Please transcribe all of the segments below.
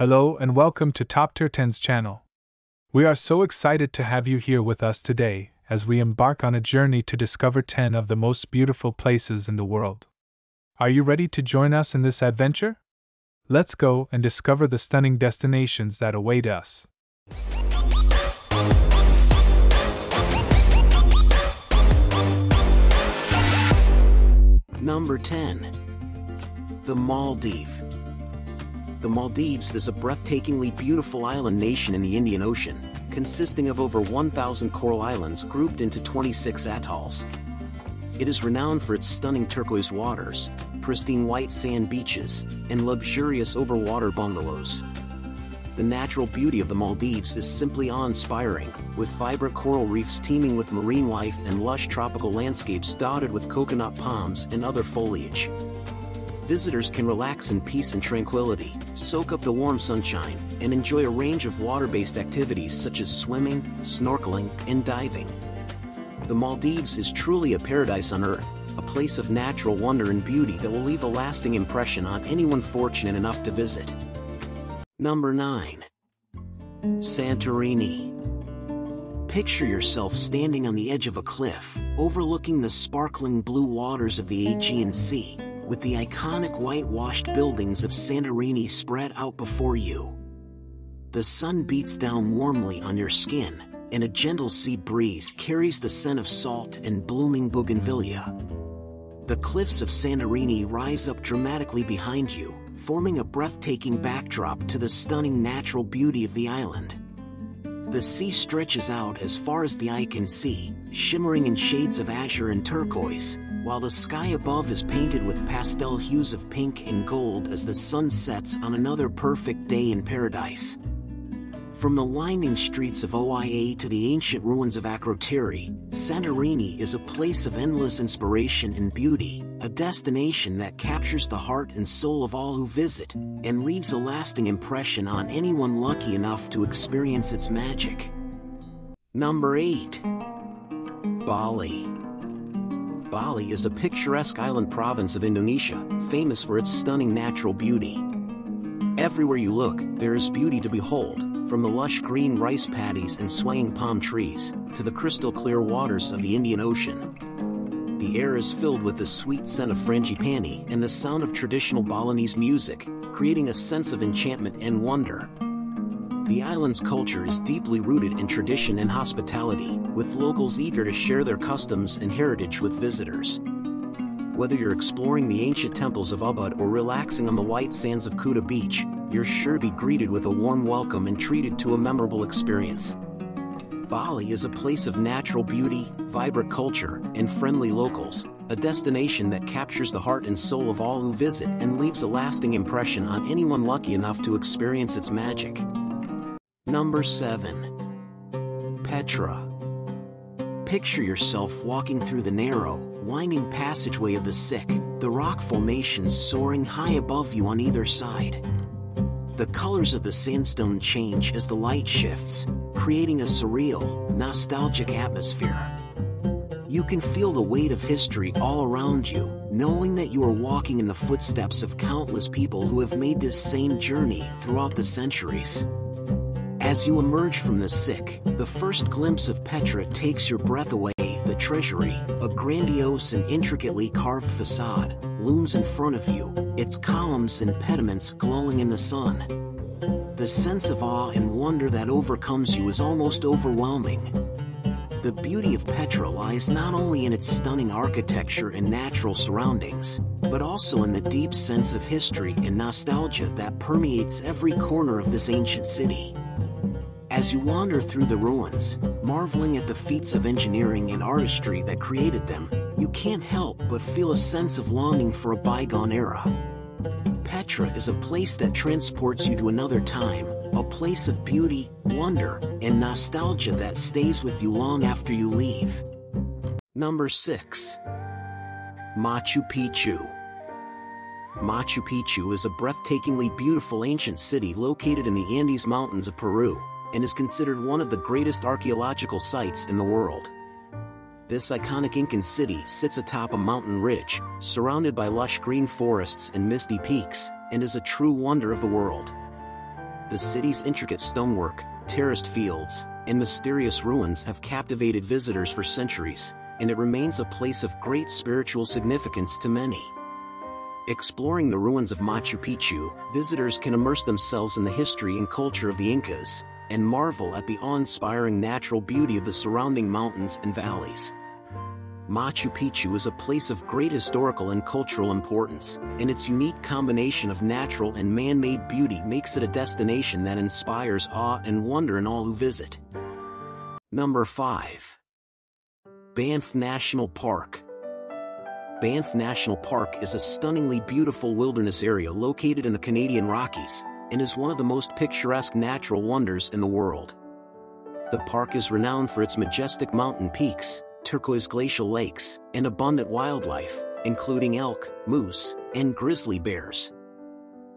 Hello and welcome to Top 10's channel. We are so excited to have you here with us today as we embark on a journey to discover 10 of the most beautiful places in the world. Are you ready to join us in this adventure? Let's go and discover the stunning destinations that await us. Number 10. The Maldives. The Maldives is a breathtakingly beautiful island nation in the Indian Ocean, consisting of over 1,000 coral islands grouped into 26 atolls. It is renowned for its stunning turquoise waters, pristine white sand beaches, and luxurious overwater bungalows. The natural beauty of the Maldives is simply awe-inspiring, with vibrant coral reefs teeming with marine life and lush tropical landscapes dotted with coconut palms and other foliage. Visitors can relax in peace and tranquility, soak up the warm sunshine, and enjoy a range of water-based activities such as swimming, snorkeling, and diving. The Maldives is truly a paradise on earth, a place of natural wonder and beauty that will leave a lasting impression on anyone fortunate enough to visit. Number 9. Santorini. Picture yourself standing on the edge of a cliff, overlooking the sparkling blue waters of the Aegean Sea, with the iconic whitewashed buildings of Santorini spread out before you. The sun beats down warmly on your skin, and a gentle sea breeze carries the scent of salt and blooming bougainvillea. The cliffs of Santorini rise up dramatically behind you, forming a breathtaking backdrop to the stunning natural beauty of the island. The sea stretches out as far as the eye can see, shimmering in shades of azure and turquoise, while the sky above is painted with pastel hues of pink and gold as the sun sets on another perfect day in paradise. From the winding streets of Oia to the ancient ruins of Akrotiri, Santorini is a place of endless inspiration and beauty, a destination that captures the heart and soul of all who visit, and leaves a lasting impression on anyone lucky enough to experience its magic. Number 8. Bali. Bali is a picturesque island province of Indonesia, famous for its stunning natural beauty. Everywhere you look, there is beauty to behold, from the lush green rice paddies and swaying palm trees, to the crystal clear waters of the Indian Ocean. The air is filled with the sweet scent of frangipani and the sound of traditional Balinese music, creating a sense of enchantment and wonder. The island's culture is deeply rooted in tradition and hospitality, with locals eager to share their customs and heritage with visitors. Whether you're exploring the ancient temples of Ubud or relaxing on the white sands of Kuta Beach, you're sure to be greeted with a warm welcome and treated to a memorable experience. Bali is a place of natural beauty, vibrant culture, and friendly locals, a destination that captures the heart and soul of all who visit and leaves a lasting impression on anyone lucky enough to experience its magic. Number 7. Petra. Picture yourself walking through the narrow, winding passageway of the Siq, the rock formations soaring high above you on either side. The colors of the sandstone change as the light shifts, creating a surreal, nostalgic atmosphere. You can feel the weight of history all around you, knowing that you are walking in the footsteps of countless people who have made this same journey throughout the centuries. As you emerge from the Siq, the first glimpse of Petra takes your breath away. The treasury, a grandiose and intricately carved facade, looms in front of you, its columns and pediments glowing in the sun. The sense of awe and wonder that overcomes you is almost overwhelming. The beauty of Petra lies not only in its stunning architecture and natural surroundings, but also in the deep sense of history and nostalgia that permeates every corner of this ancient city. As you wander through the ruins, marveling at the feats of engineering and artistry that created them, you can't help but feel a sense of longing for a bygone era. Petra is a place that transports you to another time, a place of beauty, wonder, and nostalgia that stays with you long after you leave. Number 6. Machu Picchu. Machu Picchu is a breathtakingly beautiful ancient city located in the Andes Mountains of Peru and is considered one of the greatest archaeological sites in the world. This iconic Incan city sits atop a mountain ridge, surrounded by lush green forests and misty peaks, and is a true wonder of the world. The city's intricate stonework, terraced fields, and mysterious ruins have captivated visitors for centuries, and it remains a place of great spiritual significance to many. Exploring the ruins of Machu Picchu, visitors can immerse themselves in the history and culture of the Incas, and marvel at the awe-inspiring natural beauty of the surrounding mountains and valleys. Machu Picchu is a place of great historical and cultural importance, and its unique combination of natural and man-made beauty makes it a destination that inspires awe and wonder in all who visit. Number 5. Banff National Park Banff National Park is a stunningly beautiful wilderness area located in the Canadian Rockies, and is one of the most picturesque natural wonders in the world. The park is renowned for its majestic mountain peaks, turquoise glacial lakes, and abundant wildlife, including elk, moose, and grizzly bears.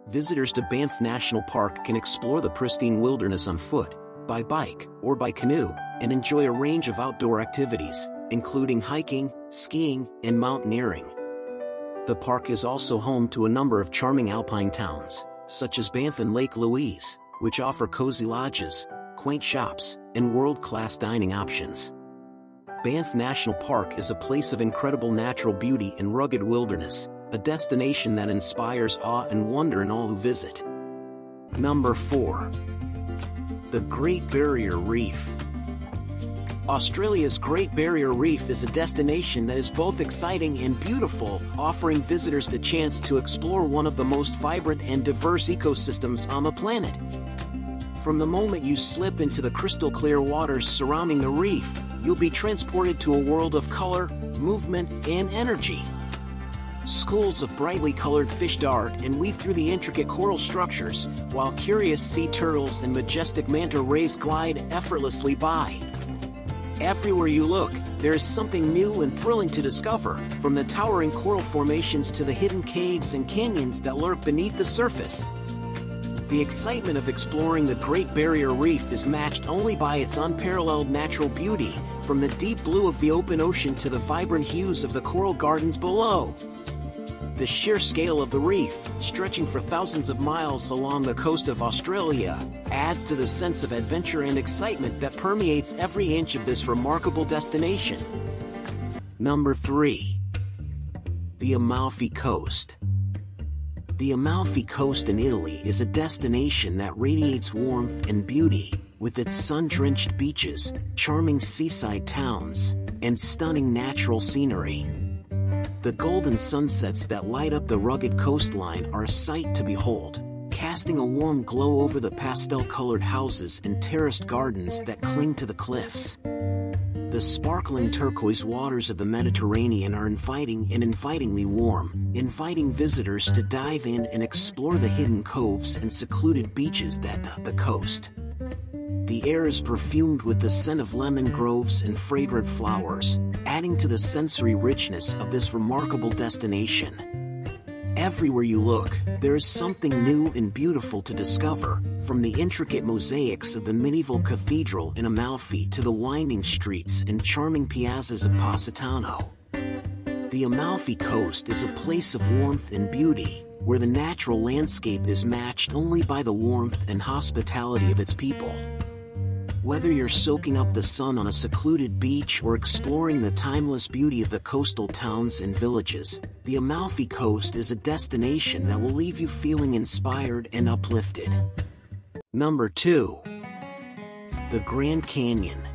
Visitors to Banff National Park can explore the pristine wilderness on foot, by bike, or by canoe, and enjoy a range of outdoor activities, including hiking, skiing, and mountaineering. The park is also home to a number of charming alpine towns, such as Banff and Lake Louise, which offer cozy lodges, quaint shops, and world-class dining options. Banff National Park is a place of incredible natural beauty and rugged wilderness, a destination that inspires awe and wonder in all who visit. Number 4. The Great Barrier Reef Australia's Great Barrier Reef is a destination that is both exciting and beautiful, offering visitors the chance to explore one of the most vibrant and diverse ecosystems on the planet. From the moment you slip into the crystal clear waters surrounding the reef, you'll be transported to a world of color, movement, and energy. Schools of brightly colored fish dart and weave through the intricate coral structures, while curious sea turtles and majestic manta rays glide effortlessly by. Everywhere you look, there is something new and thrilling to discover, from the towering coral formations to the hidden caves and canyons that lurk beneath the surface. The excitement of exploring the Great Barrier Reef is matched only by its unparalleled natural beauty, from the deep blue of the open ocean to the vibrant hues of the coral gardens below. The sheer scale of the reef, stretching for thousands of miles along the coast of Australia, adds to the sense of adventure and excitement that permeates every inch of this remarkable destination. Number 3. The Amalfi Coast The Amalfi Coast in Italy is a destination that radiates warmth and beauty, with its sun-drenched beaches, charming seaside towns, and stunning natural scenery. The golden sunsets that light up the rugged coastline are a sight to behold, casting a warm glow over the pastel-colored houses and terraced gardens that cling to the cliffs. The sparkling turquoise waters of the Mediterranean are inviting and invitingly warm, inviting visitors to dive in and explore the hidden coves and secluded beaches that dot the coast. The air is perfumed with the scent of lemon groves and fragrant flowers, adding to the sensory richness of this remarkable destination. Everywhere you look, there is something new and beautiful to discover, from the intricate mosaics of the medieval cathedral in Amalfi to the winding streets and charming piazzas of Positano. The Amalfi Coast is a place of warmth and beauty, where the natural landscape is matched only by the warmth and hospitality of its people. Whether you're soaking up the sun on a secluded beach or exploring the timeless beauty of the coastal towns and villages, the Amalfi Coast is a destination that will leave you feeling inspired and uplifted. Number 2. The Grand Canyon.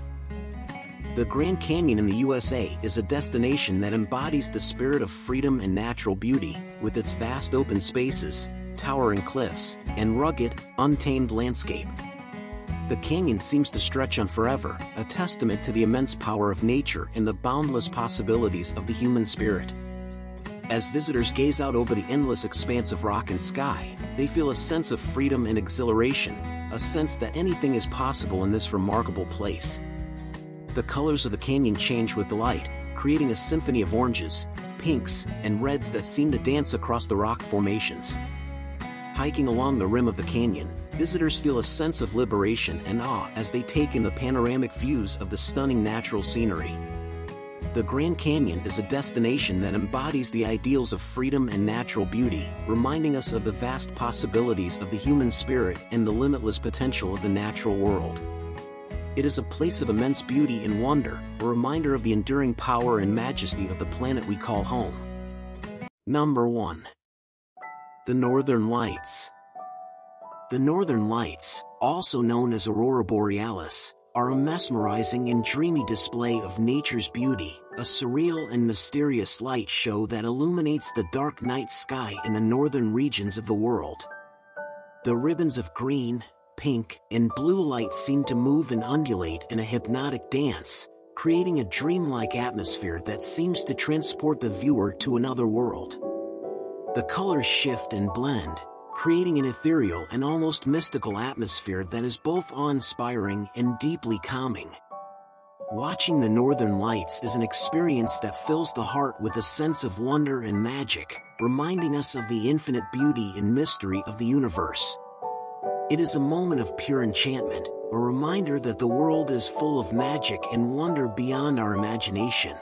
The Grand Canyon in the USA is a destination that embodies the spirit of freedom and natural beauty, with its vast open spaces, towering cliffs, and rugged, untamed landscape. The canyon seems to stretch on forever, a testament to the immense power of nature and the boundless possibilities of the human spirit. As visitors gaze out over the endless expanse of rock and sky, they feel a sense of freedom and exhilaration, a sense that anything is possible in this remarkable place. The colors of the canyon change with the light, creating a symphony of oranges, pinks, and reds that seem to dance across the rock formations. Hiking along the rim of the canyon, visitors feel a sense of liberation and awe as they take in the panoramic views of the stunning natural scenery. the Grand Canyon is a destination that embodies the ideals of freedom and natural beauty, reminding us of the vast possibilities of the human spirit and the limitless potential of the natural world. It is a place of immense beauty and wonder, a reminder of the enduring power and majesty of the planet we call home. Number 1. The Northern Lights. The Northern Lights, also known as Aurora Borealis, are a mesmerizing and dreamy display of nature's beauty, a surreal and mysterious light show that illuminates the dark night sky in the northern regions of the world. The ribbons of green, pink, and blue light seem to move and undulate in a hypnotic dance, creating a dreamlike atmosphere that seems to transport the viewer to another world. The colors shift and blend, creating an ethereal and almost mystical atmosphere that is both awe-inspiring and deeply calming. Watching the northern lights is an experience that fills the heart with a sense of wonder and magic, reminding us of the infinite beauty and mystery of the universe. It is a moment of pure enchantment, a reminder that the world is full of magic and wonder beyond our imagination.